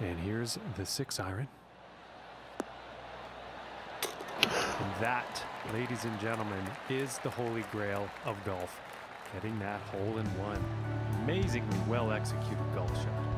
And here's the six iron. And that, ladies and gentlemen, is the holy grail of golf. Getting that hole in one. Amazingly well executed golf shot.